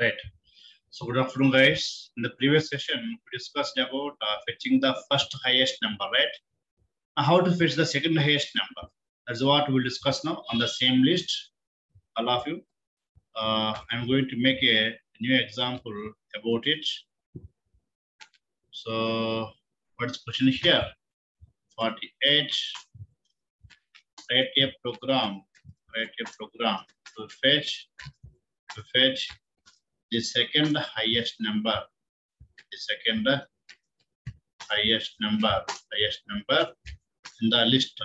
Right. So good afternoon, guys. In the previous session, we discussed about uh, fetching the first highest number, right? Now, how to fetch the second highest number. That's what we'll discuss now on the same list. All of you. Uh, I'm going to make a new example about it. So what's question here? 48. Write a program. Write a program to fetch to fetch the second highest number. The second highest number. Highest number in the list.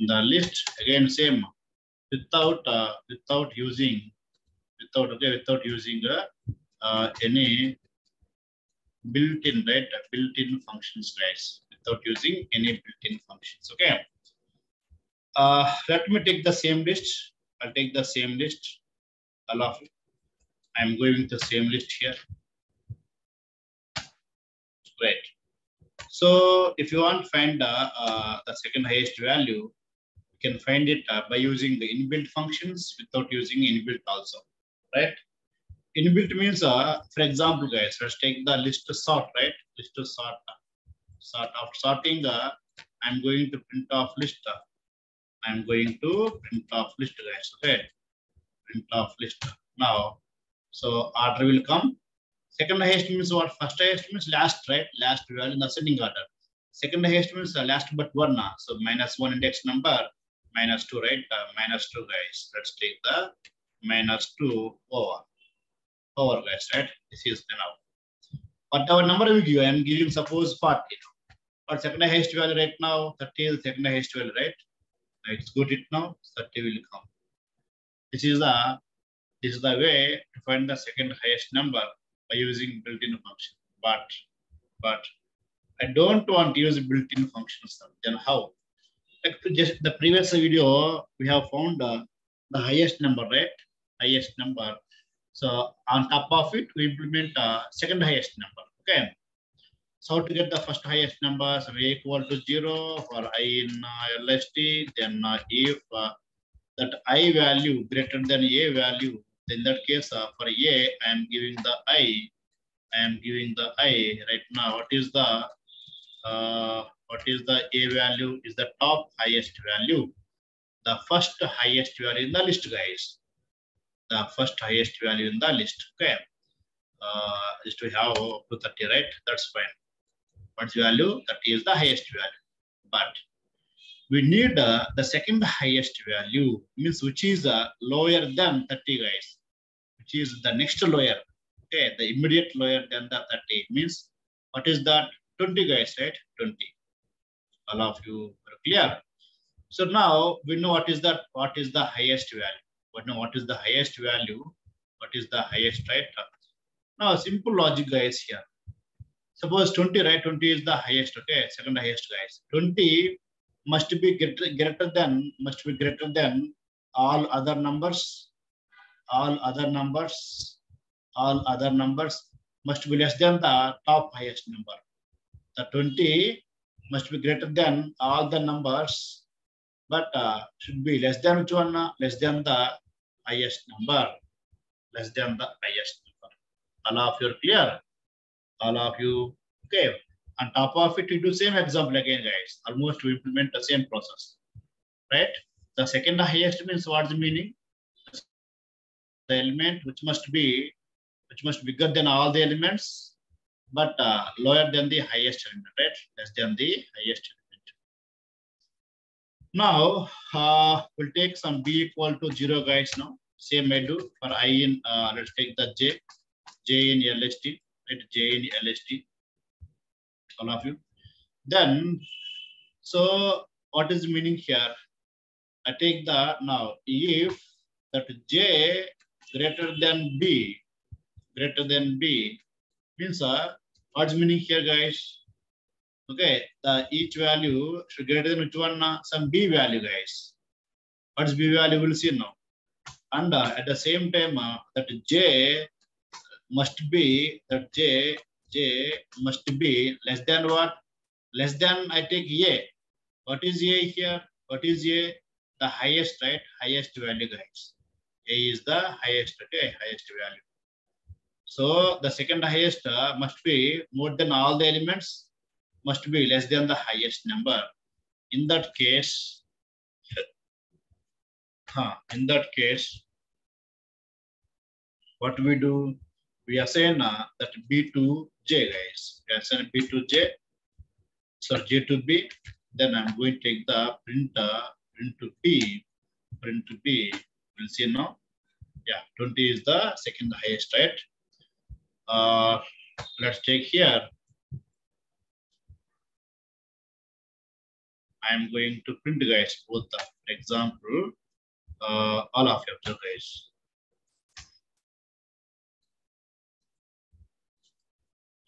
In the list again same without uh, without using without okay without using uh, uh, any built-in right built-in functions guys without using any built-in functions okay uh let me take the same list i'll take the same list all of it i'm going the same list here. Great. So if you want to find uh, uh, the second highest value you can find it uh, by using the inbuilt functions without using inbuilt also right? Inbuilt means for example guys let's take the list to sort right? List to sort sort after sorting i'm going to print off list i'm going to print off list guys okay? Print off list. Now so order will come. Second highest means what? First highest means last right? Last value in the ascending order. Second highest means uh, last but one uh, so minus one index number minus two right? Uh, minus two guys. Let's take the minus two over. Over guys right? This is the now whatever number we give i'm giving suppose 40 but second highest value right now 30 is second highest value right? It's good it now 30 will come. This is the this is the way to find the second highest number by using built-in function. But but i don't want to use built-in functions then how? Like just the previous video we have found uh, the highest number right? Highest number. So on top of it we implement uh, second highest number. Okay. So to get the first highest number, so we equal to zero for i in uh, LST, then uh, if uh, that i value greater than a value, in that case uh, for a, I am giving the i, I am giving the i right now. What is the uh, what is the a value? Is the top highest value, the first highest value in the list, guys. The first highest value in the list. Okay, uh, just we have up to 30, right? That's fine what's value that is the highest value but we need uh, the second highest value means which is uh, lower than 30 guys which is the next lower okay the immediate lower than the 30 means what is that? 20 guys right? 20 all of you are clear? So now we know what is that what is the highest value. We know what is the highest value what is the highest right? Now simple logic guys here. Suppose 20, right? 20 is the highest, okay? Second highest, guys. 20 must be greater, greater than, must be greater than all other numbers, all other numbers, all other numbers must be less than the top highest number. The 20 must be greater than all the numbers, but uh, should be less than which one? Less than the highest number. Less than the highest number. All of you are clear? all of you. Okay. On top of it, we do same example again, guys. Almost we implement the same process. Right? The second highest means what's the meaning? The element which must be which must be bigger than all the elements, but uh, lower than the highest element, right? Less than the highest element. Now uh, we'll take some b equal to zero, guys. Now same I do for i in uh, let's take the j, j in LST right? J in LST, all of you. Then, so what is meaning here? I take the now if that J greater than B, greater than B means uh, what's meaning here, guys? Okay, the each value should greater than which one? Uh, some B value, guys. What's B value? We'll see now. And uh, at the same time, uh, that J must be that j j must be less than what? Less than i take a. What is a here? What is a? The highest right? Highest value guys. A is the highest, okay, highest value. So the second highest uh, must be more than all the elements, must be less than the highest number. In that case, huh, in that case, what we do? We assign uh, that B to J, guys. We assign B to J. So J to B. Then I'm going to take the printer, print to B, print to B. We'll see now. Yeah, 20 is the second highest, right? Uh, let's take here. I'm going to print guys both the example, uh, all of your guys.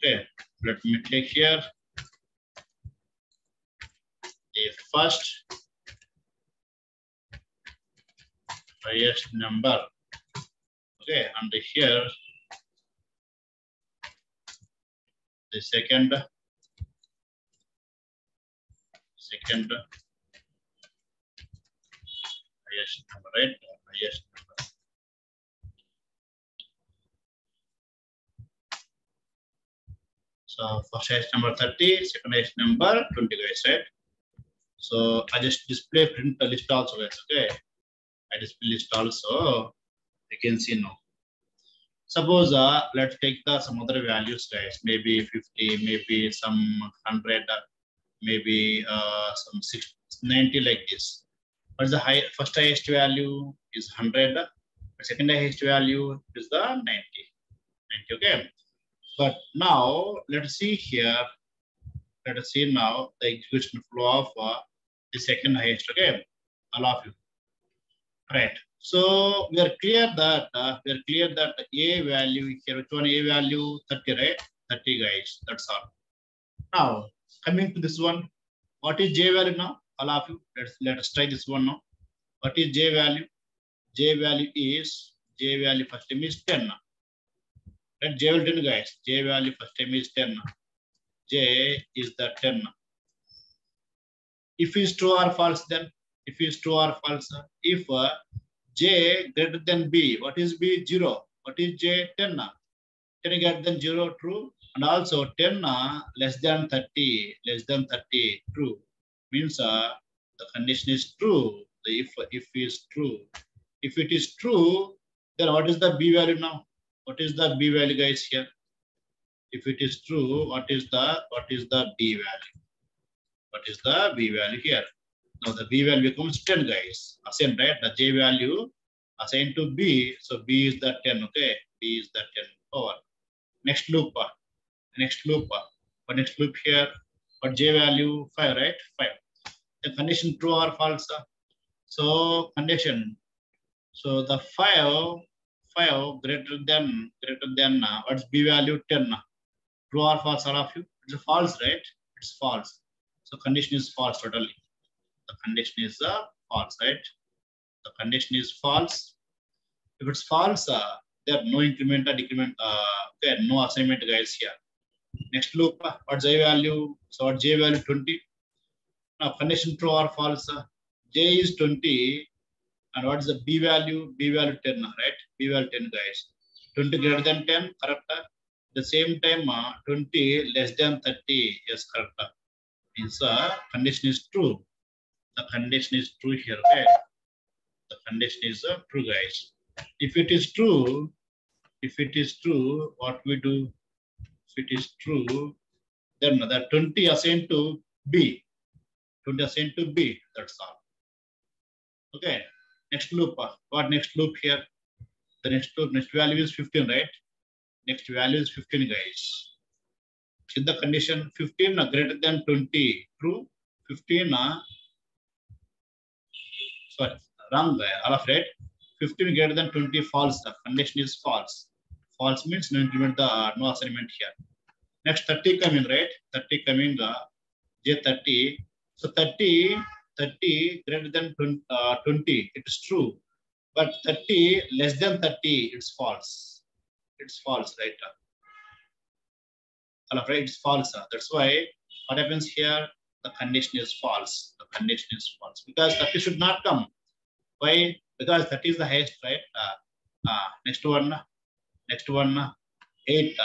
Okay, let me take here the first highest number. Okay, and here the second second highest number, right? Highest So first highest number 30, second highest number 20 guys, right? So I just display print the list also guys, okay? I display list also, you can see now. Suppose uh, let's take the some other values guys, maybe 50, maybe some 100, uh, maybe uh, some 60, 90 like this. What is the high, first highest value is 100, the second highest value is the 90, 90 okay? But now let's see here, let us see now the execution flow of uh, the second highest, okay? All of you, right? So we are clear that uh, we are clear that a value here, which one a value 30, right? 30 guys, that's all. Now coming to this one, what is j value now? All of you, let's let us try this one now. What is j value? J value is j value first time is 10 now. Let j value 10 guys. J value first time is 10. J is the 10. If is true or false, then if is true or false, if uh, j greater than b, what is b? Zero. What is j? 10 now. 10 greater than zero, true. And also 10 uh, less than 30, less than 30, true. Means uh, the condition is true. The if if is true. If it is true, then what is the b value now? What is the b value, guys? Here, if it is true, what is the what is the b value? What is the b value here? Now the b value becomes 10, guys. Assigned, right? The j value assigned to b. So b is the 10. Okay, b is the 10 over. Next loop. Uh, next loop. Uh, what next loop here? What j value? 5, right? 5. The condition true or false? Uh? So condition. So the 5 5 greater than greater than uh, what's b value 10 uh, true or false all of you? It's false right? It's false. So condition is false totally. The condition is uh, false right? The condition is false. If it's false uh, there are no increment or decrement uh, there no assignment guys here. Next loop uh, what's j value? So what j value 20 now condition true or false? Uh, j is 20 and what is the b value? b value 10, right? b value 10, guys. 20 greater than 10, correct? The same time, uh, 20 less than 30, yes, correct. Means uh, condition is true. The condition is true here, okay? The condition is uh, true, guys. If it is true, if it is true, what we do? If it is true, then the 20 assigned to b. 20 assigned to b, that's all. Okay. Next loop, uh, what next loop here? The next loop, next value is 15, right? Next value is 15, guys. In the condition 15 uh, greater than 20, true? 15, uh, sorry, wrong, uh, all of right? 15 greater than 20, false. The condition is false. False means no increment, the no assignment here. Next 30 coming, right? 30 coming, uh, J30. So 30 30 greater than 20, uh, 20, it is true. But 30 less than 30, it's false. It's false, right? Right, it's false. That's why what happens here, the condition is false. The condition is false because 30 should not come. Why? because that is the highest, right? Uh, uh, next one, next one, 8.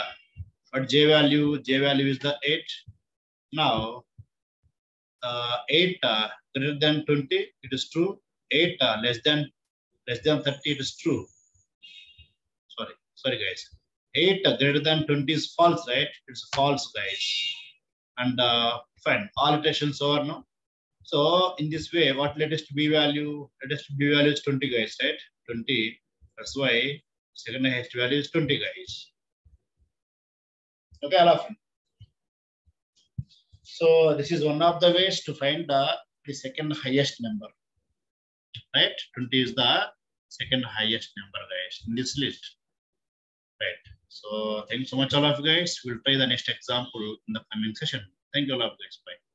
But J value, J value is the 8. Now, uh, 8 uh, greater than 20, it is true. 8 uh, less than less than 30, it is true. Sorry, sorry guys. 8 uh, greater than 20 is false, right? It's false, guys. And uh, fine, all iterations over now. So in this way, what latest B value? Latest B value is 20, guys, right? 20. That's why second highest value is 20, guys. Okay, all of you. So this is one of the ways to find the, the second highest number. Right? 20 is the second highest number, guys, in this list. Right. So thanks so much, all of you guys. We'll try the next example in the coming session. Thank you all of you guys. Bye.